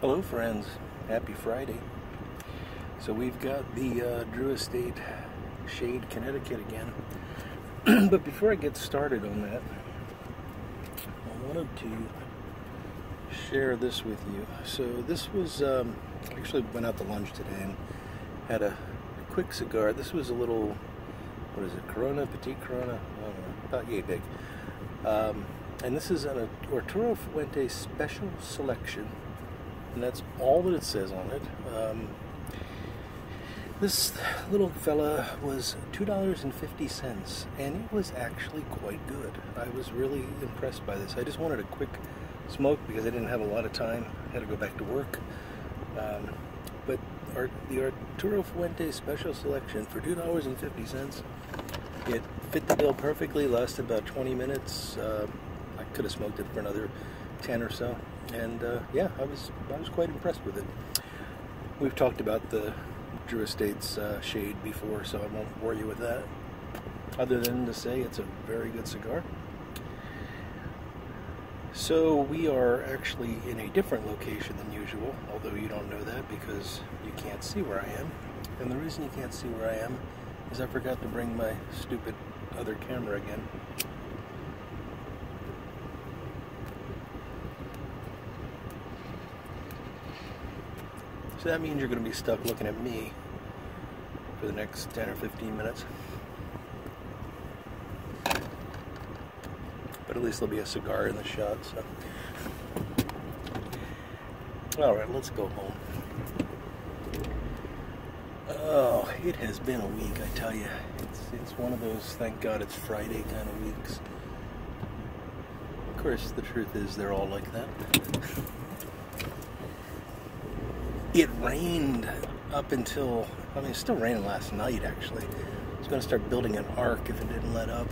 Hello friends, happy Friday. So we've got the uh, Drew Estate Shade, Connecticut again. but before I get started on that, I wanted to share this with you. So this was, um, actually went out to lunch today and had a quick cigar. This was a little, what is it, Corona, Petite Corona? I don't know, about yay big. Um, and this is an Arturo Fuente Special Selection and that's all that it says on it. Um, this little fella was $2.50 and it was actually quite good. I was really impressed by this. I just wanted a quick smoke because I didn't have a lot of time. I had to go back to work. Um, but our, the Arturo Fuente Special Selection for $2.50, it fit the bill perfectly, lasted about 20 minutes. Uh, I could have smoked it for another 10 or so and uh, yeah, I was I was quite impressed with it. We've talked about the Drew Estates uh, shade before, so I won't bore you with that. Other than to say it's a very good cigar. So we are actually in a different location than usual, although you don't know that because you can't see where I am. And the reason you can't see where I am is I forgot to bring my stupid other camera again. So that means you're going to be stuck looking at me for the next 10 or 15 minutes. But at least there'll be a cigar in the shot, so. Alright, let's go home. Oh, it has been a week, I tell you. It's, it's one of those, thank God it's Friday kind of weeks. Of course, the truth is they're all like that. it rained up until, I mean, it's still raining last night actually. It's going to start building an ark if it didn't let up.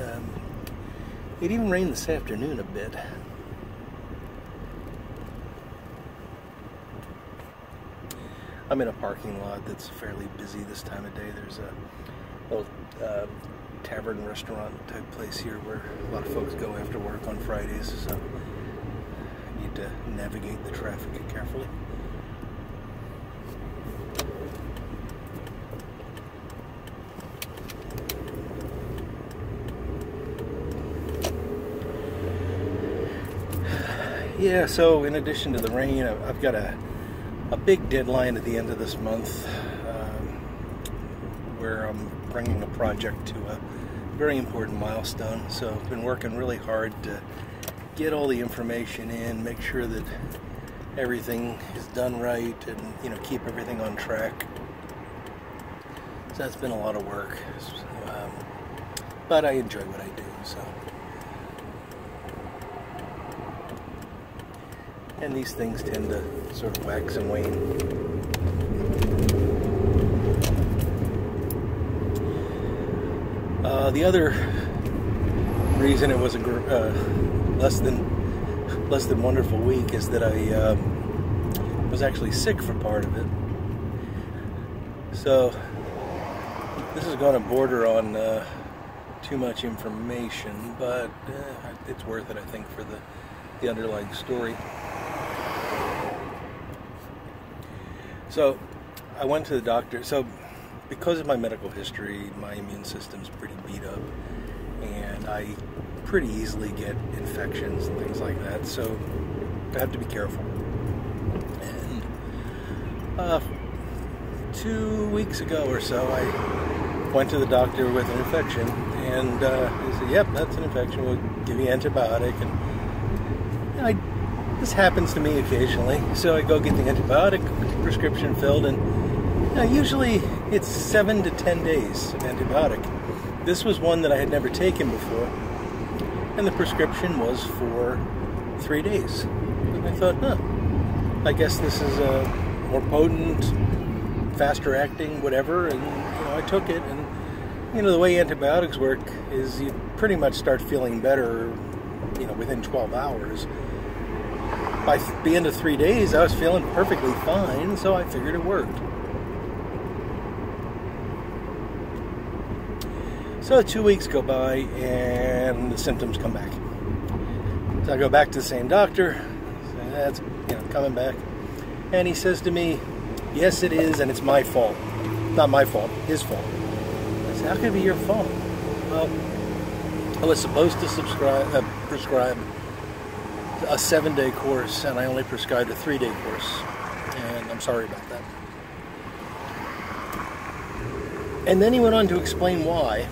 Um, it even rained this afternoon a bit. I'm in a parking lot that's fairly busy this time of day. There's a little uh, tavern restaurant type place here where a lot of folks go after work on Fridays, so I need to navigate the traffic carefully. Yeah, so in addition to the rain, I've got a, a big deadline at the end of this month um, where I'm bringing a project to a very important milestone. So I've been working really hard to get all the information in, make sure that everything is done right, and you know keep everything on track. So that's been a lot of work, um, but I enjoy what I do. So. And these things tend to sort of wax and wane. Uh, the other reason it was a uh, less than less than wonderful week is that I um, was actually sick for part of it. So this is going to border on uh, too much information, but uh, it's worth it, I think, for the the underlying story. So I went to the doctor. So because of my medical history, my immune system's pretty beat up, and I pretty easily get infections and things like that. So I have to be careful. And uh, two weeks ago or so, I went to the doctor with an infection, and uh, he said, "Yep, that's an infection. We'll give you antibiotic." And I this happens to me occasionally, so I go get the antibiotic prescription filled, and you know, usually it's seven to ten days of antibiotic. This was one that I had never taken before, and the prescription was for three days. And I thought, huh, I guess this is a more potent, faster acting, whatever, and you know, I took it, and you know, the way antibiotics work is you pretty much start feeling better, you know, within 12 hours by the end of three days, I was feeling perfectly fine, so I figured it worked. So two weeks go by, and the symptoms come back. So I go back to the same doctor. That's you know coming back. And he says to me, Yes, it is, and it's my fault. Not my fault, his fault. I said, How can it be your fault? Well, I was supposed to subscribe, uh, prescribe a seven day course, and I only prescribed a three day course. And I'm sorry about that. And then he went on to explain why.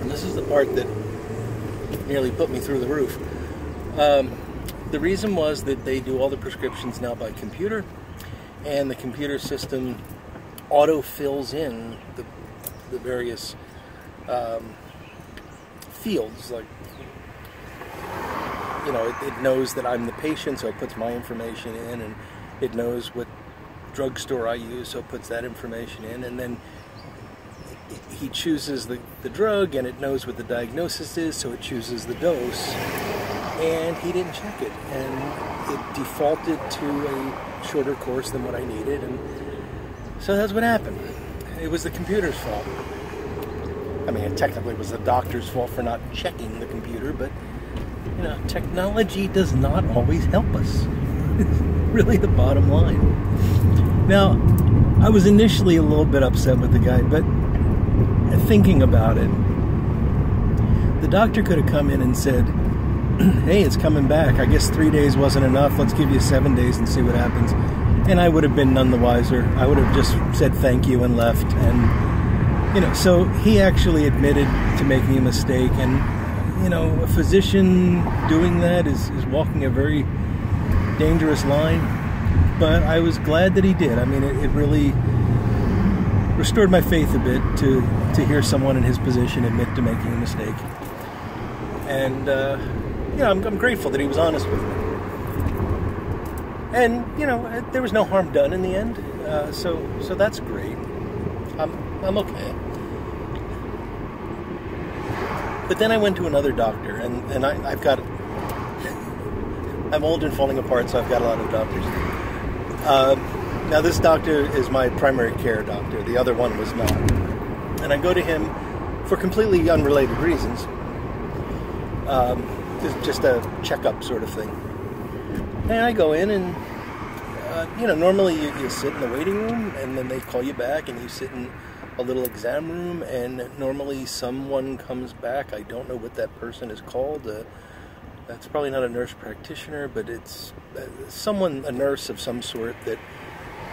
And this is the part that nearly put me through the roof. Um, the reason was that they do all the prescriptions now by computer, and the computer system auto fills in the, the various um, fields. Like, you know, it, it knows that I'm the patient, so it puts my information in, and it knows what drugstore I use, so it puts that information in, and then he chooses the, the drug and it knows what the diagnosis is, so it chooses the dose. And he didn't check it, and it defaulted to a shorter course than what I needed, and so that's what happened. It was the computer's fault. I mean, it technically it was the doctor's fault for not checking the computer, but you know, technology does not always help us. It's really the bottom line. Now, I was initially a little bit upset with the guy, but thinking about it, the doctor could have come in and said, Hey, it's coming back. I guess three days wasn't enough. Let's give you seven days and see what happens. And I would have been none the wiser. I would have just said thank you and left. And, you know, so he actually admitted to making a mistake. And, you know, a physician doing that is, is walking a very dangerous line. But I was glad that he did. I mean, it, it really restored my faith a bit to to hear someone in his position admit to making a mistake. And uh, you know, I'm, I'm grateful that he was honest with me. And you know, there was no harm done in the end, uh, so so that's great. I'm I'm okay. But then I went to another doctor, and and I, I've got. I'm old and falling apart, so I've got a lot of doctors. Uh, now, this doctor is my primary care doctor. The other one was not. And I go to him for completely unrelated reasons. Um, just a checkup sort of thing. And I go in and, uh, you know, normally you, you sit in the waiting room and then they call you back and you sit in a little exam room and normally someone comes back. I don't know what that person is called. Uh, that's probably not a nurse practitioner, but it's uh, someone, a nurse of some sort that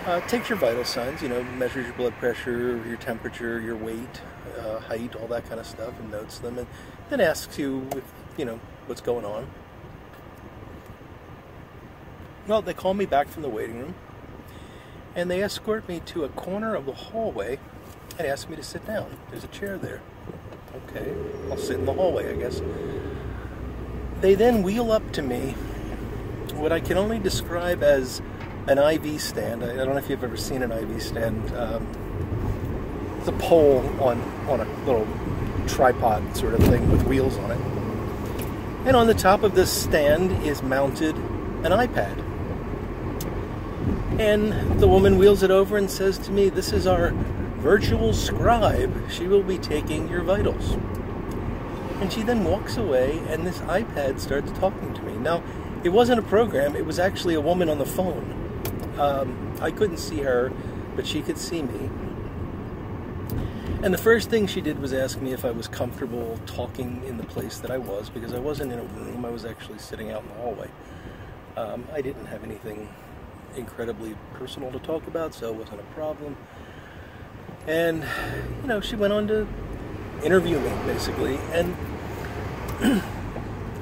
uh, takes your vital signs, you know, measures your blood pressure, your temperature, your weight, uh, height, all that kind of stuff, and notes them, and then asks you, if, you know, what's going on. Well, they call me back from the waiting room, and they escort me to a corner of the hallway and ask me to sit down. There's a chair there. Okay, I'll sit in the hallway, I guess. They then wheel up to me what I can only describe as an IV stand. I, don't know if you've ever seen an IV stand. Um, it's a pole on on a little tripod sort of thing with wheels on it. And on the top of this stand is mounted an iPad. And the woman wheels it over and says to me, This is our virtual scribe. She will be taking your vitals. And she then walks away, and this iPad starts talking to me. Now, it wasn't a program, it was actually a woman on the phone. Um, I couldn't see her, but she could see me. And the first thing she did was ask me if I was comfortable talking in the place that I was, because I wasn't in a room, I was actually sitting out in the hallway. Um, I didn't have anything incredibly personal to talk about, so it wasn't a problem. And, you know, she went on to interview me, basically, and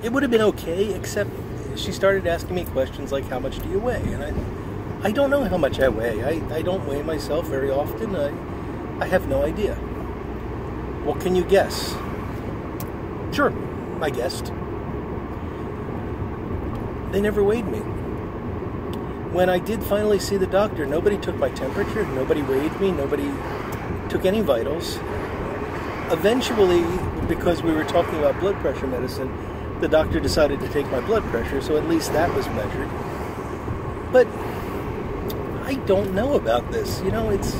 it would have been okay, except she started asking me questions like, How much do you weigh? And I I don't know how much I weigh. I, I don't weigh myself very often. I, I have no idea. What can you guess? Sure, I guessed. They never weighed me. When I did finally see the doctor, nobody took my temperature, nobody weighed me, nobody took any vitals. Eventually, because we were talking about blood pressure medicine, the doctor decided to take my blood pressure, so at least that was measured. But I don't know about this. You know, it's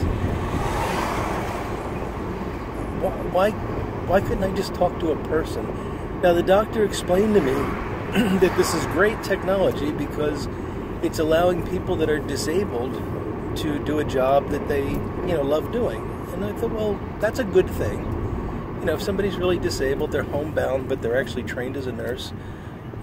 why why couldn't I just talk to a person? Now the doctor explained to me that this is great technology because it's allowing people that are disabled to do a job that they, you know, love doing. And I thought, well, that's a good thing. You know, if somebody's really disabled, they're homebound, but they're actually trained as a nurse,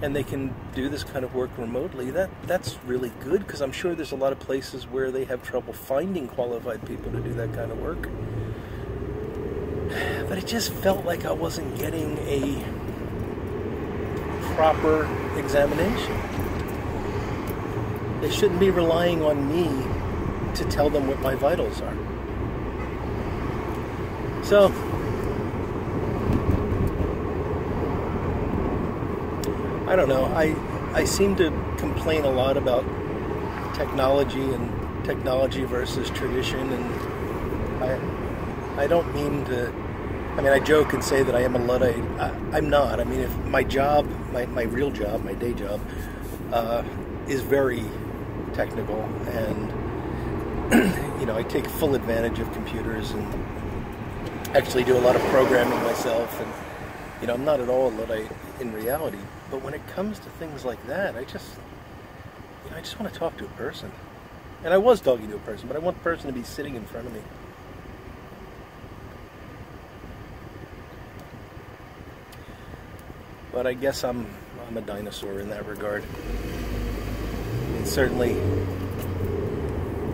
and they can do this kind of work remotely. That that's really good because I'm sure there's a lot of places where they have trouble finding qualified people to do that kind of work. But it just felt like I wasn't getting a proper examination. They shouldn't be relying on me to tell them what my vitals are. So, I don't know. I I seem to complain a lot about technology and technology versus tradition, and I I don't mean to. I mean, I joke and say that I am a luddite. I, am not. I mean, if my job, my, my real job, my day job, uh, is very technical, and you know, I take full advantage of computers and actually do a lot of programming myself. And you know, I'm not at all luddite in reality. But when it comes to things like that, I just, you know, I just want to talk to a person. And I was talking to a person, but I want the person to be sitting in front of me. but I guess I'm I'm a dinosaur in that regard. Certainly,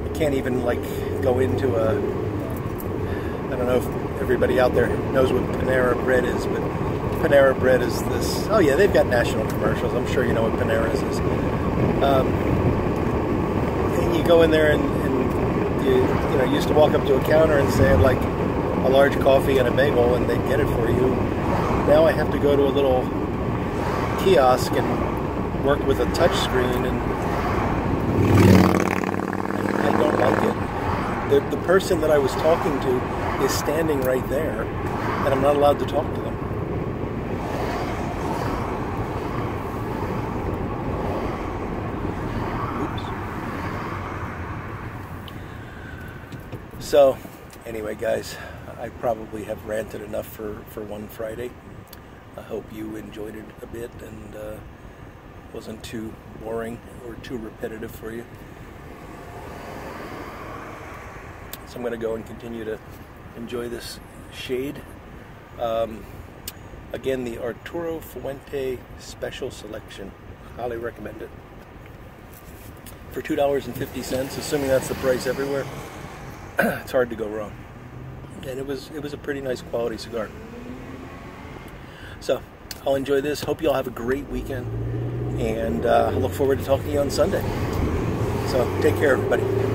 I can't even like go into a. I don't know if everybody out there knows what Panera Bread is, but Panera Bread is this. Oh yeah, they've got national commercials. I'm sure you know what Panera's is. Um, you go in there and, and you you know used to walk up to a counter and say like a large coffee and a bagel, and they'd get it for you. Now I have to go to a little kiosk and work with a touch screen and I don't like it. The, the person that I was talking to is standing right there and I'm not allowed to talk to them. Oops. So, anyway, guys, I probably have ranted enough for, for one Friday. I hope you enjoyed it a bit and uh, wasn't too boring or too repetitive for you. So I'm going to go and continue to enjoy this shade. Um, again, the Arturo Fuente Special Selection. Highly recommend it. For $2.50, assuming that's the price everywhere, it's hard to go wrong. And it was it was a pretty nice quality cigar. So I'll enjoy this. Hope you all have a great weekend. And uh, I look forward to talking to you on Sunday. So take care, everybody.